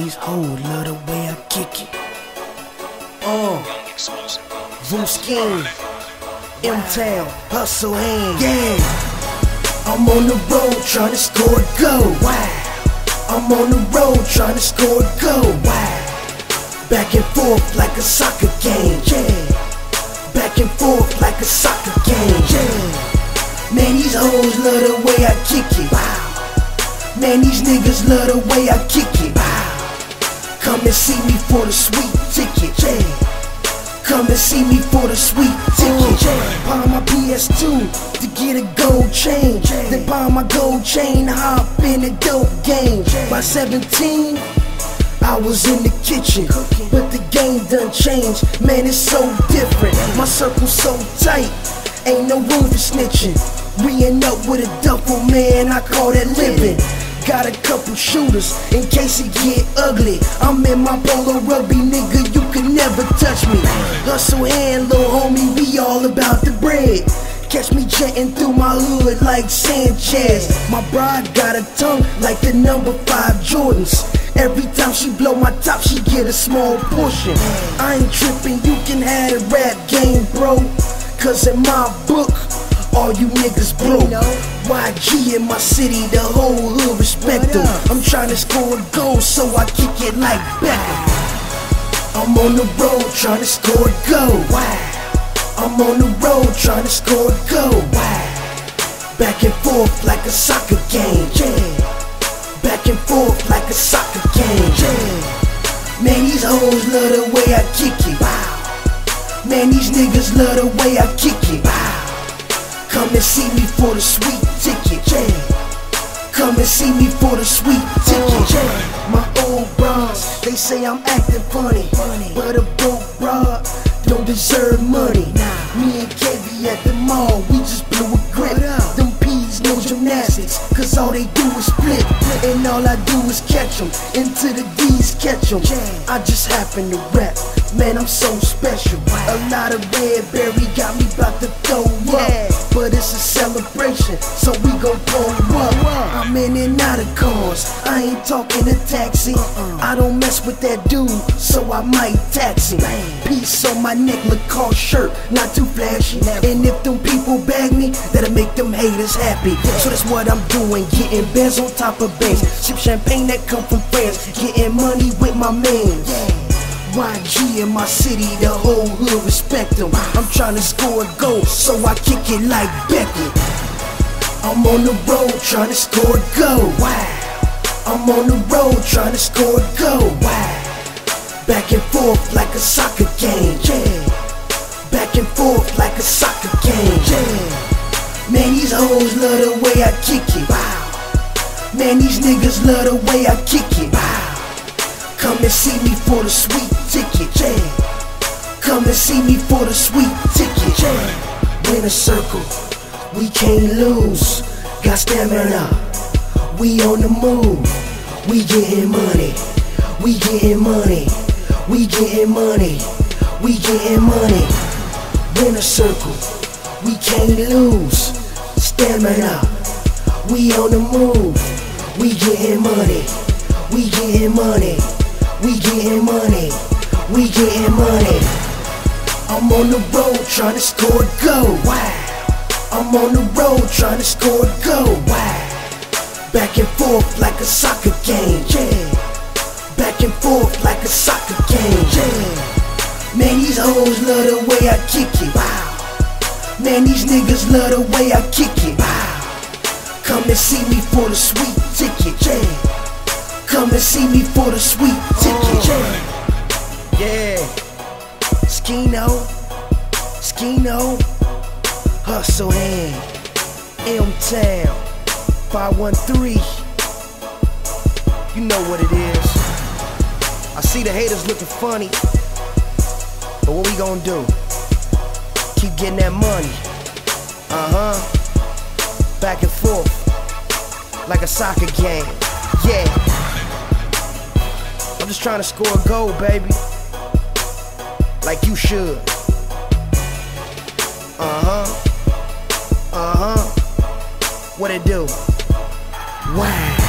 these hoes love the way I kick it. Uh, Vu Skeen, M-Town, Hustle Hand, yeah. I'm on the road trying to score a goal. Wow. I'm on the road trying to score a goal. Wow. Back and forth like a soccer game. Yeah. Back and forth like a soccer game. Yeah. Man, these hoes love the way I kick it. Wow. Man, these niggas love the way I kick it. Wow. Come and see me for the sweet ticket. Yeah. Come and see me for the sweet ticket. Yeah. Buy my PS2 to get a gold chain. Then buy my gold chain, hop in the dope game. By 17, I was in the kitchen, but the game done changed. Man, it's so different. My circle's so tight, ain't no room for snitching. We end up with a duffel, man. I call that living. Got a couple shooters in case it get ugly. I'm in my polo rugby, nigga. You can never touch me. Hustle hand, little homie. We all about the bread. Catch me jetting through my hood like Sanchez. My bride got a tongue like the number five Jordans. Every time she blow my top, she get a small portion. I ain't tripping, you can have a rap game, bro. Cause in my book, all you niggas broke. YG in my city, the whole hood respect them. I'm trying to score a goal, so I kick it like Beckham. I'm on the road trying to score a goal. Wow. I'm on the road trying to score a goal. Wow. Back and forth like a soccer game. Yeah. Back and forth like a soccer game. Yeah. Man, these hoes love the way I kick it. Wow. Man, these niggas love the way I kick it. Wow. Come and see me for the sweet ticket. Yeah. Come and see me for the sweet ticket. Yeah. My old bros, they say I'm acting funny, but a broke broad don't deserve money. Me and KB at the mall, we just blew a grip. Them peas, no gymnastics, cause all they do is split. And all I do is catch them, into the D's catch them. I just happen to rap, man, I'm so special. A lot of red berry got me about to throw up. But it's a celebration, so we gon' pull up. I'm in and out of cars, I ain't talking a taxi. Uh-uh. I don't mess with that dude, so I might tax him. Piece on my neck, Lacoste shirt, not too flashy. And if them people bag me, that'll make them haters happy. So that's what I'm doing, getting bands on top of bands. Sip champagne that come from France, getting money with my mans. YG in my city, the whole hood respect him. I'm trying to score a goal, so I kick it like Beckham. I'm on the road trying to score a goal. Wow. I'm on the road trying to score a goal. Wow. Back and forth like a soccer game. Yeah. Back and forth like a soccer game. Yeah. Man, these hoes love the way I kick it. Wow. Man, these niggas love the way I kick it. Wow. Come and see me for the sweet ticket, yeah. Come and see me for the sweet ticket, yeah. Win a circle, we can't lose. Got stamina, we on the move. We getting money, we getting money, we getting money, we getting money. Win a circle, we can't lose. Stamina, we on the move. We getting money, we getting money. Trying to score a goal. Wow. I'm on the road trying to score a goal. Wow. Back and forth like a soccer game. Yeah. Back and forth like a soccer game. Yeah. Man, these hoes love the way I kick it. Wow. Man, these niggas love the way I kick it. Wow. Come and see me for the sweet ticket. Yeah. Come and see me for the sweet ticket. Yeah. yeah. Skino, Skino, Hustle Hand, M Town, 513. You know what it is. I see the haters looking funny, but what we gonna do? Keep getting that money. Uh huh. Back and forth, like a soccer game. Yeah. I'm just trying to score a goal, baby. Like you should. Uh huh. Uh huh. What it do? Wow.